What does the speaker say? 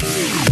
Bye.